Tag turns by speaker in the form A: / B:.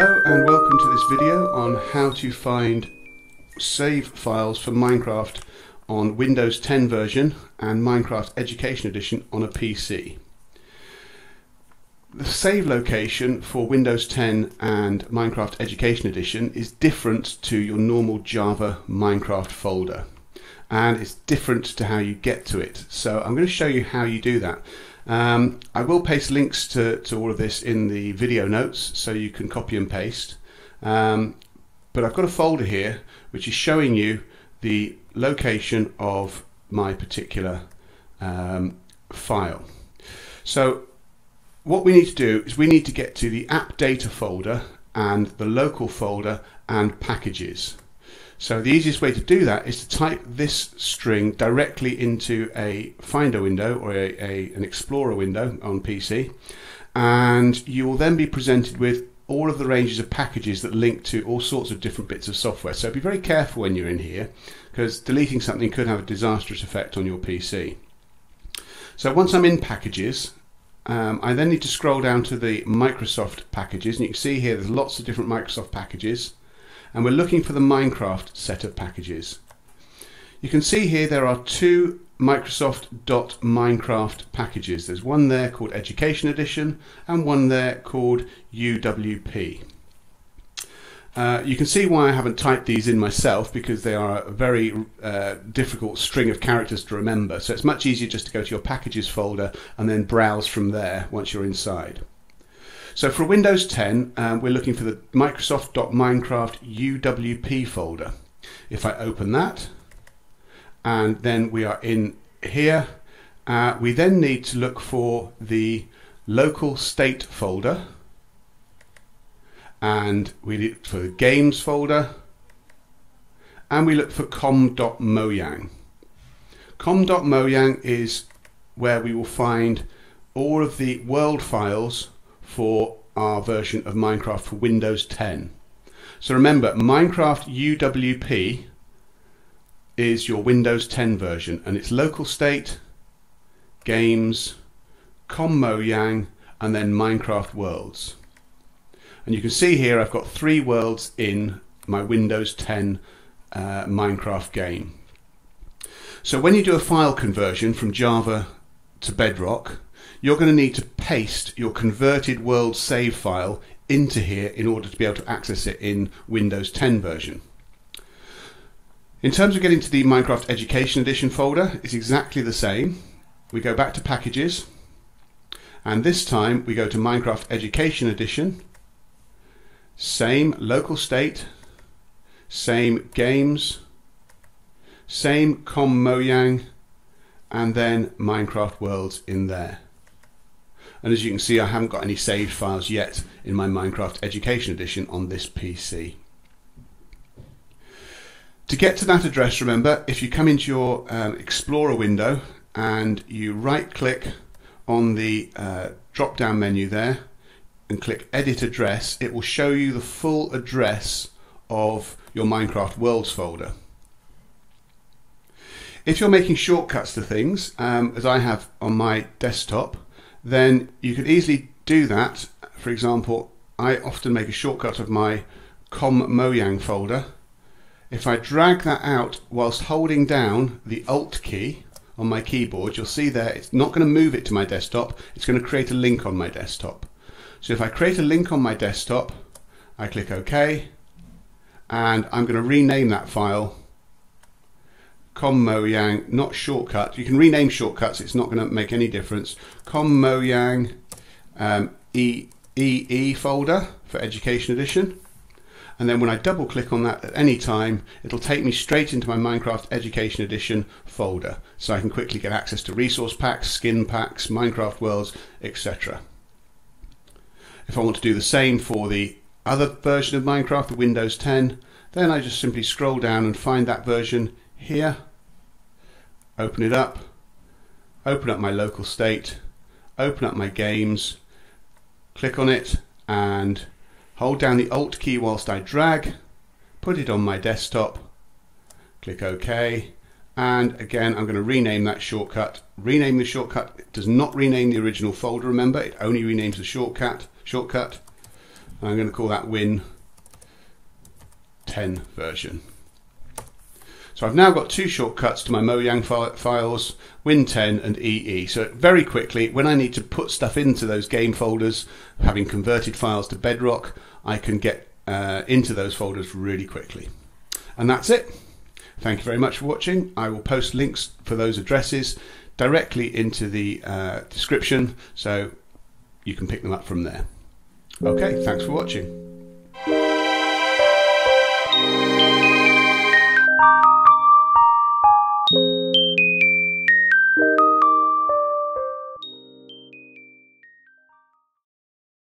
A: Hello and welcome to this video on how to find save files for Minecraft on Windows 10 version and Minecraft Education Edition on a PC. The save location for Windows 10 and Minecraft Education Edition is different to your normal Java Minecraft folder and it's different to how you get to it. So I'm going to show you how you do that. Um, I will paste links to, to all of this in the video notes so you can copy and paste. Um, but I've got a folder here which is showing you the location of my particular um, file. So what we need to do is we need to get to the app data folder and the local folder and packages. So the easiest way to do that is to type this string directly into a Finder window or a, a, an Explorer window on PC and you will then be presented with all of the ranges of packages that link to all sorts of different bits of software. So be very careful when you're in here because deleting something could have a disastrous effect on your PC. So once I'm in packages, um, I then need to scroll down to the Microsoft packages and you can see here there's lots of different Microsoft packages and we're looking for the Minecraft set of packages. You can see here there are two Microsoft.Minecraft packages. There's one there called Education Edition and one there called UWP. Uh, you can see why I haven't typed these in myself because they are a very uh, difficult string of characters to remember. So it's much easier just to go to your packages folder and then browse from there once you're inside. So for Windows 10, um, we're looking for the Microsoft.Minecraft UWP folder. If I open that, and then we are in here, uh, we then need to look for the local state folder, and we look for the games folder, and we look for com.mojang. Com.mojang is where we will find all of the world files for our version of Minecraft for Windows 10. So remember, Minecraft UWP is your Windows 10 version and it's local state, games, com.mojang and then Minecraft worlds. And you can see here I've got three worlds in my Windows 10 uh, Minecraft game. So when you do a file conversion from Java to Bedrock, you're going to need to paste your converted world save file into here in order to be able to access it in Windows 10 version. In terms of getting to the Minecraft Education Edition folder, it's exactly the same. We go back to Packages, and this time we go to Minecraft Education Edition, same local state, same games, same com Mojang, and then Minecraft Worlds in there. And as you can see, I haven't got any saved files yet in my Minecraft Education Edition on this PC. To get to that address, remember, if you come into your um, Explorer window and you right click on the uh, drop down menu there and click Edit Address, it will show you the full address of your Minecraft Worlds folder. If you're making shortcuts to things, um, as I have on my desktop, then you could easily do that. For example, I often make a shortcut of my com Mojang folder. If I drag that out whilst holding down the Alt key on my keyboard, you'll see there it's not going to move it to my desktop, it's going to create a link on my desktop. So if I create a link on my desktop, I click OK, and I'm going to rename that file com Mojang, not shortcut. You can rename shortcuts, it's not going to make any difference. Com Mojang um, EE folder for Education Edition. And then when I double click on that at any time, it'll take me straight into my Minecraft Education Edition folder. So I can quickly get access to resource packs, skin packs, Minecraft worlds, etc. If I want to do the same for the other version of Minecraft, the Windows 10, then I just simply scroll down and find that version here, open it up, open up my local state, open up my games, click on it and hold down the Alt key whilst I drag, put it on my desktop, click OK, and again I'm going to rename that shortcut. Rename the shortcut, it does not rename the original folder remember, it only renames the shortcut. shortcut. I'm going to call that Win 10 version. So I've now got two shortcuts to my Mojang fi files, Win10 and EE. So very quickly, when I need to put stuff into those game folders, having converted files to Bedrock, I can get uh, into those folders really quickly. And that's it. Thank you very much for watching. I will post links for those addresses directly into the uh, description so you can pick them up from there. Okay, thanks for watching.